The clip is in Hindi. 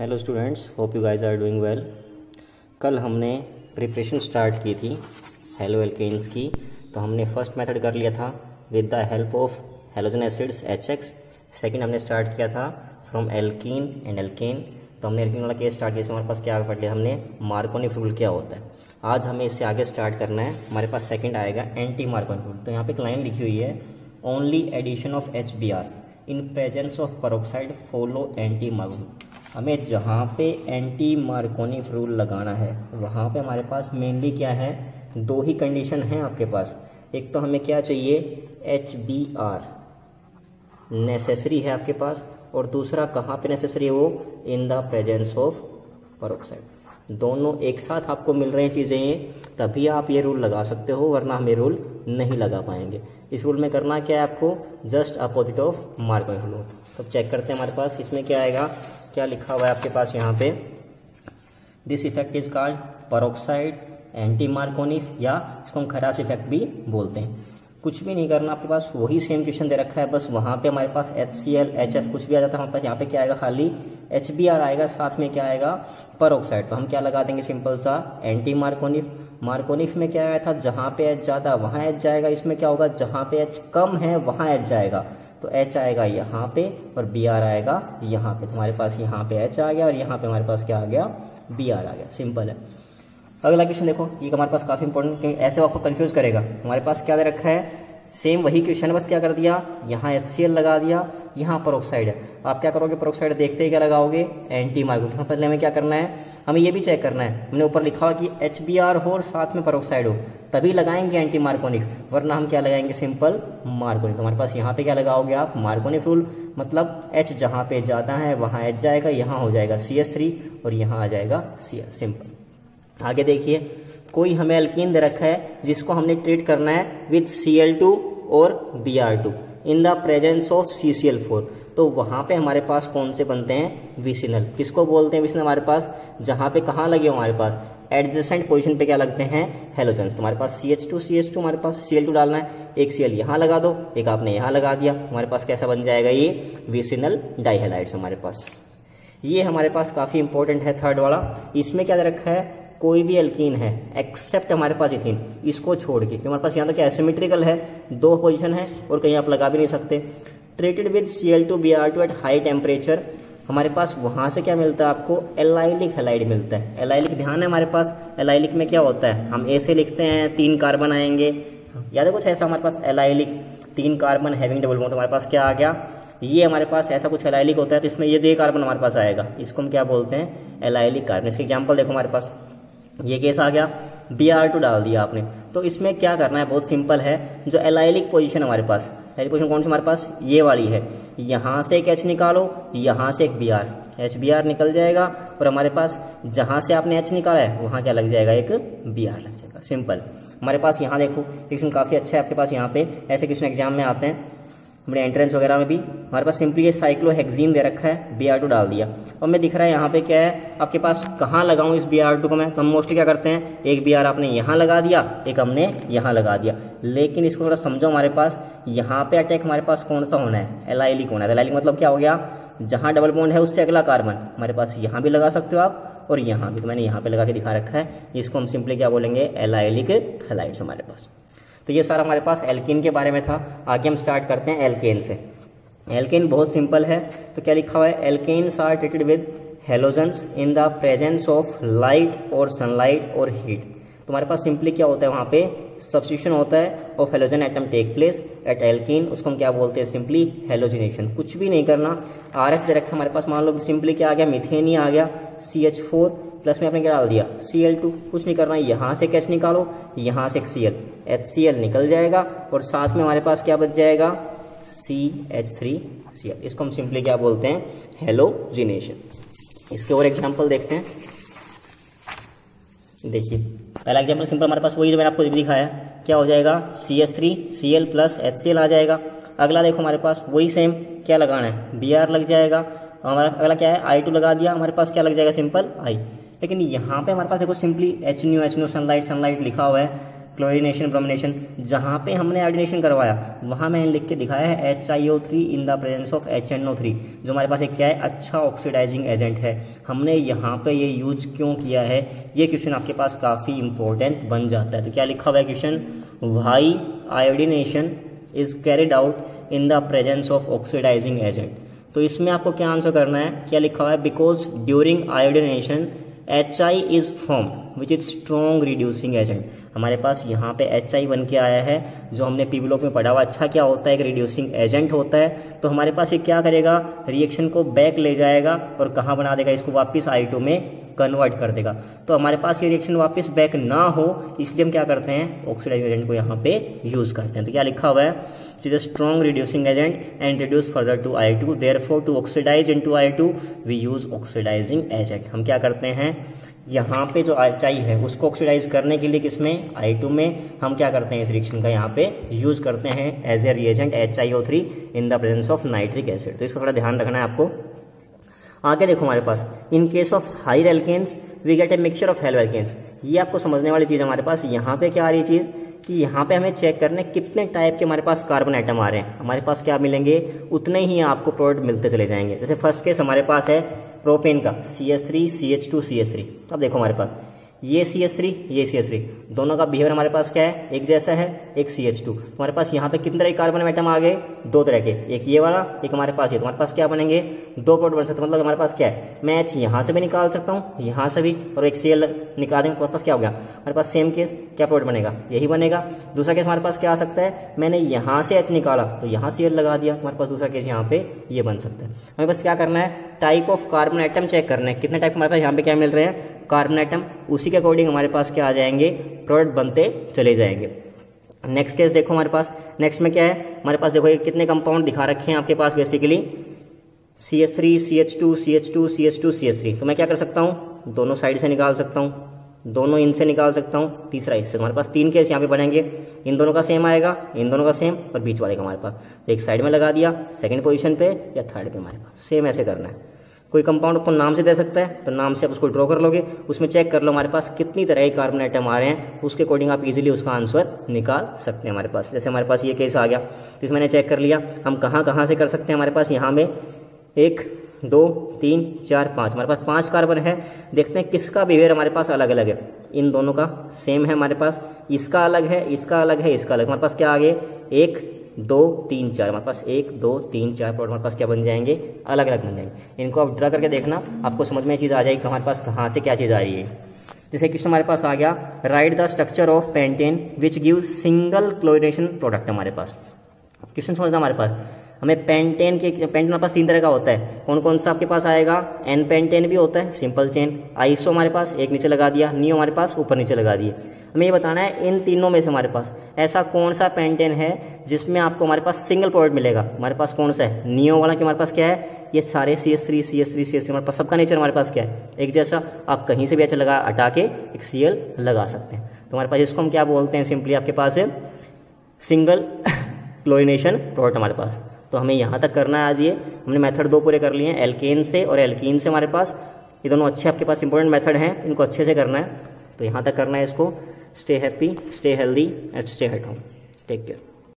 Hello students hope you guys are doing well कल हमने प्रिपरेशन स्टार्ट की थी हेलो एल्केन्स की। तो हमने फ़र्स्ट मेथड कर लिया था with the help of halogen acids H X second हमने स्टार्ट किया था फ्रॉम एल्कीन एंड एल्केन तो हमने एल्कीन वाला केस स्टार्ट किया हमारे पास क्या पढ़ लिया हमने? मार्कोनी फ्रूल क्या होता है। आज हमें इससे आगे स्टार्ट करना है। हमारे पास सेकेंड आएगा एंटी मार्कोनी फ्रूल तो यहाँ पर एक लाइन लिखी हुई है only addition of H B R in presence of peroxide follow anti Markovnikov हमें जहाँ पे एंटी मार्कोनी फ्रूल लगाना है, वहाँ पे हमारे पास मेनली क्या है? दो ही कंडीशन है आपके पास। एक तो हमें क्या चाहिए? एच बी आर नेसेसरी है आपके पास। और दूसरा, कहाँ पे नेसेसरी है वो? In the presence of peroxide दोनों एक साथ आपको मिल रहे चीज़ें ये, तभी आप ये रूल लगा सकते हो, वरना हम रूल नहीं लगा पाएँगे। इस रूल में करना क्या है आपको? Just opposite of Markovnikov rule तो चेक करते हैं हमारे पास, इसमें क्या आएगा? क्या लिखा हुआ है आपके पास यहाँ पे? This effect is called peroxide anti Markovnikov या इसको हम खरास इफ़ेक्ट भी बोलते हैं। कुछ भी नहीं करना, आपके पास वही सेम क्वेश्चन दे रखा है, बस वहाँ पे हमारे पास H C L H F कुछ भी आ जाता है हमारे पास यहाँ पे क्या आएगा खाली एच बी आर आएगा, साथ में क्या आएगा परोक्साइड तो हम क्या लगा देंगे सिंपल सा एंटी मार्कोनिफ मार्कोनिफ में क्या आया था, जहाँ पे एच ज़्यादा वहाँ एच जाएगा। इसमें क्या होगा, जहाँ पे एच कम है, वहाँ एच जाएगा। तो एच आएगा यहाँ पे और बी आर आएगा यहाँ पे। तो हमारे पास यहाँ पे एच आ गया और यहाँ पे हमारे पास क्या आ गया? बी आर आ गया। सिंपल है। अगला क्वेश्चन देखो, ये हमारे पास काफ़ी इंपॉर्टेंट क्योंकि ऐसे आपको कंफ्यूज करेगा। हमारे पास क्या दे रखा है? सेम वही क्वेश्चन बस क्या कर दिया? यहाँ एचसीएल लगा दिया, यहाँ परोक्साइड है। आप क्या करोगे? परोक्साइड देखते ही क्या लगाओगे? एंटी मार्गो पहले हमें क्या करना है? हमें ये भी चेक करना है। हमने ऊपर लिखा हुआ कि एच हो और साथ में परोक्साइड हो। तभी लगाएँगे एंटी मार्कोनिक वरना हम क्या लगाएँगे? सिंपल मार्कोनिक तो हमारे पास यहाँ पे क्या लगाओगे आप? मार्कोनिक रूल मतलब एच जहाँ पे ज़्यादा है, वहाँ एच जाएगा, यहाँ हो जाएगा सी और यहाँ आ जाएगा सी सिंपल आगे देखिए, कोई हमें अल्कीन दे रखा है, जिसको हमने ट्रीट करना है विथ सी एल टू और B R two in the presence of C C L four तो वहाँ पे हमारे पास कौन से बनते हैं? विसिनल किसको बोलते हैं विसिनल हमारे पास? जहाँ पे कहाँ लगे हो हमारे पास? एडजेसेंट पोजीशन पे क्या लगते हैं? हेलोजन्स तुम्हारे पास C H two C H two हमारे पास सी एल टू डालना है। एक सी एल यहाँ लगा दो, एक आपने यहाँ लगा दिया। हमारे पास कैसा बन जाएगा ये? विसिनल डाइहेलाइड्स हमारे पास। ये हमारे पास काफ़ी इंपॉर्टेंट है थर्ड वाला। इसमें क्या रखा है? कोई भी एल्कीन है एक्सेप्ट हमारे पास इथिन इसको छोड़ के हमारे पास यहाँ तो क्या एसिमेट्रिकल है, दो पोजिशन है, और कहीं आप लगा भी नहीं सकते। Treated with C L two B R two at high temperature हमारे पास वहाँ से क्या मिलता है आपको? एलाइलिक हेलाइड मिलता है। एलाइलिक ध्यान है हमारे पास एलाइलिक में क्या होता है? हम ऐसे लिखते हैं, तीन कार्बन आएँगे। याद है कुछ ऐसा हमारे पास? एलाइलिक तीन कार्बन हैविंग डबल बॉन्ड हमारे पास क्या आ गया? ये हमारे पास ऐसा कुछ एलाइलिक होता है तो इसमें ये जो कार्बन हमारे पास आएगा। इसको हम क्या बोलते हैं? एलाइलिक कार्बन इसके एग्ज़ाम्पल देखो हमारे पास। ये केस आ गया। बी आर टू डाल दिया आपने। तो इसमें क्या करना है? बहुत सिंपल है। जो एलाइलिक पोजीशन हमारे पास एलाइलिक पोजीशन कौन सी हमारे पास? ये वाली है। यहाँ से एक एच निकालो, यहाँ से एक B R H B R निकल जाएगा। और हमारे पास जहाँ से आपने एच निकाला है, वहाँ क्या लग जाएगा? एक बी आर लग जाएगा। सिंपल हमारे पास यहाँ देखो क्वेश्चन काफ़ी अच्छा है आपके पास। यहाँ पे ऐसे क्वेश्चन एग्ज़ाम में आते हैं। हमने एंट्रेंस वगैरह में भी हमारे पास सिंपली ये साइक्लोहेक्सीन दे रखा है बी आर डाल दिया। और मैं दिख रहा है यहाँ पे क्या है, आपके पास कहाँ लगाऊँ इस बी को मैं? तो हम मोस्टली क्या करते हैं, एक बी आर आपने यहाँ लगा दिया, एक हमने यहाँ लगा दिया। लेकिन इसको थोड़ा समझो हमारे पास, यहाँ पे अटैक हमारे पास कौन सा होना है? एल एलाइलिक होना है। एलाइलिक मतलब क्या हो गया, जहाँ डबल बॉन्ड है उससे अगला कार्बन हमारे पास यहाँ भी लगा सकते हो आप, और यहाँ भी। तो मैंने यहाँ पे लगा के दिखा रखा है, इसको हम सिंपली क्या बोलेंगे एलाइलिक हेलाइड्स हमारे पास। तो ये सारा हमारे पास एल्किन के बारे में था। आगे हम स्टार्ट करते हैं एल्केन से। एल्केन बहुत सिंपल है। तो क्या लिखा हुआ है? Alkanes are treated with halogens in the presence of light और सनलाइट और हीट तुम्हारे पास सिंपली क्या होता है? वहाँ पे सब्सिट्यूशन होता है of halogen atom take place at alkane उसको हम क्या बोलते हैं? सिंपली हेलोजिनेशन कुछ भी नहीं करना। आर एस दे रखा हमारे पास, मान लो सिंपली क्या आ गया? मिथेन ही आ गया। सी एच फोर प्लस में आपने क्या डाल दिया? सी एल टू कुछ नहीं करना। यहाँ से कैच निकालो, यहाँ से C L H C L निकल जाएगा और साथ में हमारे पास क्या बच जाएगा? C H three C L इसको हम सिंपली क्या बोलते हैं? हेलोजिनेशन इसके और एग्ज़ाम्पल देखते हैं। देखिए, पहला एग्ज़ाम्पल सिंपल हमारे पास वही जो मैंने आपको दिखाया, क्या हो जाएगा? C S three C L plus H C L आ जाएगा। अगला देखो, हमारे पास वही सेम क्या लगाना है? बी आर लग जाएगा। हमारा अगला क्या है? आई टू लगा दिया। हमारे पास क्या लग जाएगा? सिंपल आई लेकिन यहाँ पे हमारे पास देखो simply H nu H nu sunlight sunlight लिखा हुआ है। क्लोरिनेशन ब्रोमिनेशन जहाँ पे हमने आयोडिनेशन करवाया, वहाँ मैंने लिख के दिखाया है H I O three in the presence of H N O three जो हमारे पास एक क्या है? अच्छा ऑक्सीडाइजिंग एजेंट है। हमने यहाँ पे ये यूज़ क्यों किया है? ये क्वेश्चन आपके पास काफ़ी इंपॉर्टेंट बन जाता है। तो क्या लिखा हुआ है question why iodination is carried out in the presence of oxidising agent तो इसमें आपको क्या आंसर करना है? क्या लिखा हुआ है? Because during iodination H I is form which is strong reducing agent हमारे पास यहाँ पे एच आई बन के आया है, जो हमने पी ब्लॉक में पढ़ा हुआ अच्छा क्या होता है, एक रिड्यूसिंग एजेंट होता है तो हमारे पास ये क्या करेगा रिएक्शन को बैक ले जाएगा और कहाँ बना देगा, इसको वापस आई टू में कन्वर्ट कर देगा। तो हमारे पास ये रिएक्शन वापस बैक ना हो, इसलिए हम क्या करते हैं ऑक्सीडाइज एजेंट को यहाँ पे यूज़ करते हैं। तो क्या लिखा हुआ है is a strong reducing agent and reduce further to I two therefore to oxidise into I two we use oxidising agent हम क्या करते हैं यहाँ पे जो आई है, उसको ऑक्सीडाइज करने के लिए किसमें? आई टू में। हम क्या करते हैं इस रिएक्शन का? यहाँ पे यूज़ करते हैं as a reagent H I O three in the presence of nitric acid तो इसका थोड़ा ध्यान रखना है आपको। आगे देखो हमारे पास। In case of high alkanes we get a mixture of halo alkanes ये आपको समझने वाली चीज़ हमारे पास यहाँ पे क्या आ रही चीज़? कि यहाँ पे हमें चेक करने कितने टाइप के हमारे पास कार्बन आइटम आ रहे हैं। हमारे पास क्या मिलेंगे? उतने ही आपको प्रोडक्ट मिलते चले जाएँगे। जैसे फ़र्स्ट केस हमारे पास है प्रोपेन का C S three C H two C S three अब देखो हमारे पास। ये सी एस थ्री ये सी एस थ्री दोनों का बिहेवियर हमारे पास क्या है एक जैसा है एक सी एच टू हमारे पास यहाँ पे कितने तरह के कार्बन आइटम आ गए दो तरह के एक ये वाला एक हमारे पास ये तो हमारे पास क्या बनेंगे दो प्रोडक्ट बन सकते मतलब हमारे पास क्या है मैं एच यहाँ से भी निकाल सकता हूँ यहाँ से भी और एक सी एल निकाल देंगे हमारे पास क्या हो गया हमारे पास सेम केस क्या प्रोडक्ट बनेगा यही बनेगा दूसरा केस हमारे पास क्या आ सकता है मैंने यहाँ से एच निकाला तो यहाँ सी एल लगा दिया हमारे पास दूसरा केस यहाँ पे ये बन सकता है हमें बस क्या करना है type of carbon item check करना है कितने टाइप हमारे पास यहाँ पे क्या मिल रहे हैं कार्बन आइटम उसी के अकॉर्डिंग हमारे पास क्या आ जाएँगे? प्रोडक्ट बनते चले जाएँगे। नेक्स्ट केस देखो हमारे पास। नेक्स्ट में क्या है? हमारे पास देखो ये कितने कंपाउंड दिखा रखे हैं आपके पास basically C H three C H two C H two C H two C H three तो मैं क्या कर सकता हूँ? दोनों साइड से निकाल सकता हूँ। दोनों इनसे निकाल सकता हूँ। तीसरा इससे। हमारे पास तीन केस यहाँ पे बनेंगे। इन दोनों का सेम आएगा, इन दोनों का सेम और बीच वाले का हमारे पास। तो एक साइड में लगा दिया सेकंड पोजीशन पे या थर्ड पे हमारे पास। सेम ऐसे करना है। कोई कंपाउंड आपको नाम से दे सकता है तो नाम से आप उसको ड्रॉ कर लोगे, उसमें चेक कर लो हमारे पास कितनी तरह के कार्बन आइटम आ रहे हैं, उसके अकॉर्डिंग आप इजीली उसका आंसर निकाल सकते हैं हमारे पास। जैसे हमारे पास ये केस आ गया जिस मैंने चेक कर लिया, हम कहाँ कहाँ से कर सकते हैं हमारे पास? यहाँ में एक, दो, तीन, चार, पाँच। हमारे पास पाँच कार्बन है। देखते हैं किसका बिहेवियर हमारे पास अलग अलग है। इन दोनों का सेम है हमारे पास। इसका अलग है, इसका अलग है, इसका अलग। हमारे पास क्या आ एक दो, तीन, चार, हमारे पास एक, दो, तीन, चार प्लॉट हमारे पास क्या बन जाएँगे? अलग अलग बन जाएँगे। इनको आप ड्रा करके देखना, आपको समझ में चीज़ आ जाएगी हमारे पास कहाँ से क्या चीज़ आ रही है। जैसे क्वेश्चन हमारे पास आ गया right the structure of pentane which give single chlorination product हमारे पास। क्वेश्चन समझना हमारे पास? हमें पेंटेन के पेंटेन हमारे पास तीन तरह का होता है। कौन कौन सा आपके पास आएगा? एन पेंटेन भी होता है सिंपल चेन आइसो हमारे पास, एक नीचे लगा दिया। नियो हमारे पास, ऊपर नीचे लगा दिए। हमें ये बताना है, इन तीनों में से हमारे पास, ऐसा कौन सा पेंटेन है जिसमें आपको हमारे पास सिंगल प्रोडक्ट मिलेगा? हमारे पास कौन सा है? नियो वाला कि हमारे पास क्या है? ये सारे C S three C S three C S three हमारे पास, सबका नेचर हमारे पास क्या है? एक जैसा, आप कहीं से भी अच्छा लगा, हटा के एक सी एल लगा सकते हैं। तो हमारे पास इसको हम क्या बोलते हैं सिंपली आपके पास है सिंगल क्लोरिनेशन प्रोडक्ट हमारे पास। तो हमें यहाँ तक करना है आज ये। हमने मेथड दो पूरे कर लिए हैं, एल्केन से और एल्कीन से हमारे पास। ये दोनों अच्छे आपके पास इंपॉर्टेंट मेथड हैं, इनको अच्छे से करना है। तो यहाँ तक करना है इसको। Stay happy stay healthy and stay at home take care